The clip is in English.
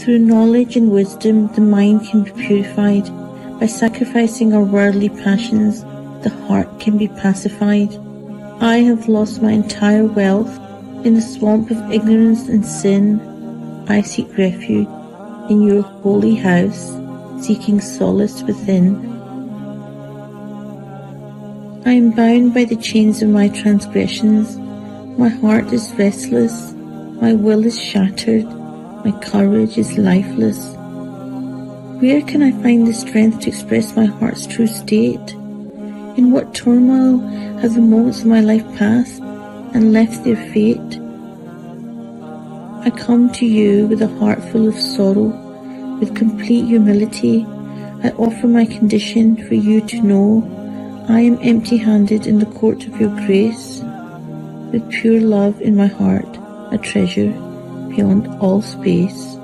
Through knowledge and wisdom, the mind can be purified. By sacrificing our worldly passions, the heart can be pacified. I have lost my entire wealth in the swamp of ignorance and sin. I seek refuge in your holy house, seeking solace within. I am bound by the chains of my transgressions. My heart is restless. My will is shattered. My courage is lifeless. Where can I find the strength to express my heart's true state? In what turmoil have the moments of my life passed and left their fate? I come to you with a heart full of sorrow, with complete humility. I offer my condition for you to know I am empty handed in the court of your grace, with pure love in my heart, a treasure beyond all space.